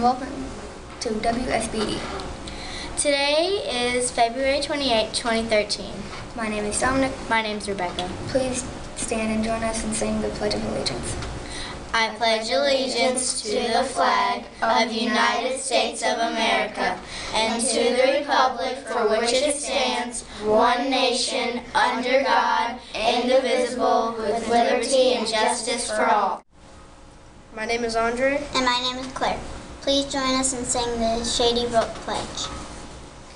and welcome to WSBD. Today is February 28, 2013. My name is Dominic. My name is Rebecca. Please stand and join us in saying the Pledge of Allegiance. I pledge allegiance to the flag of the United States of America and to the republic for which it stands, one nation, under God, indivisible, with liberty and justice for all. My name is Andre. And my name is Claire. Please join us in saying the Shady Brook Pledge.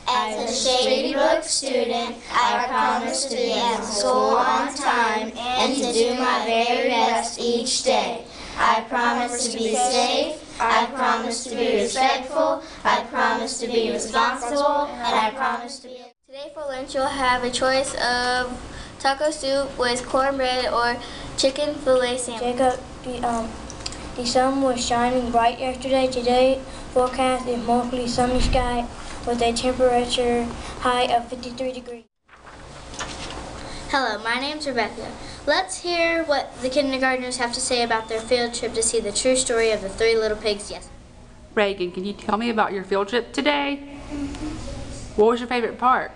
As a Shady Brook student, I promise to be at school on time and to do my very best each day. I promise to be safe, I promise to be respectful, I promise to be responsible, and I promise to be... Today for lunch you'll have a choice of taco soup with cornbread or chicken filet sandwich. Jacob, um, the sun was shining bright yesterday. Today, forecast is mostly sunny sky with a temperature high of 53 degrees. Hello, my name's Rebecca. Let's hear what the kindergartners have to say about their field trip to see the true story of the three little pigs Yes. Reagan, can you tell me about your field trip today? What was your favorite part?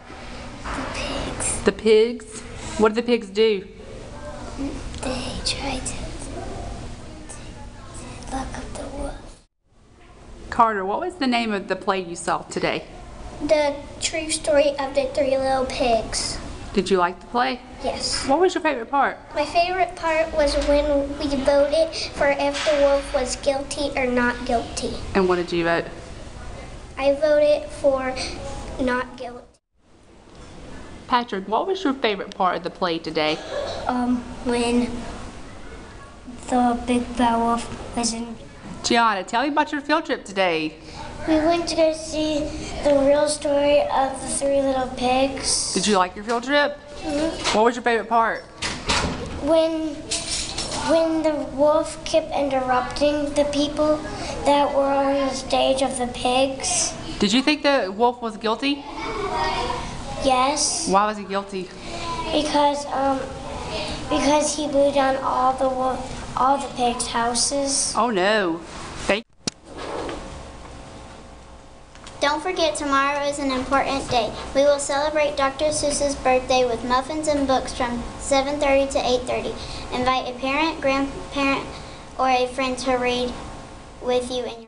The pigs, The pigs? What did the pigs do? they tried to look up the wolf. Carter, what was the name of the play you saw today? The true story of the three little pigs. Did you like the play? Yes. What was your favorite part? My favorite part was when we voted for if the wolf was guilty or not guilty. And what did you vote? I voted for not guilty. Patrick, what was your favorite part of the play today? Um, when the big bad wolf was in Gianna, tell me about your field trip today. We went to go see the real story of the three little pigs. Did you like your field trip? What was your favorite part? When when the wolf kept interrupting the people that were on the stage of the pigs. Did you think the wolf was guilty? Yes, Why was he guilty? because um because he blew down all the wolf, all the pigs' houses. Oh no. Thank Don't forget tomorrow is an important day. We will celebrate Dr. Seuss's birthday with muffins and books from 7:30 to 8:30. Invite a parent, grandparent, or a friend to read with you in your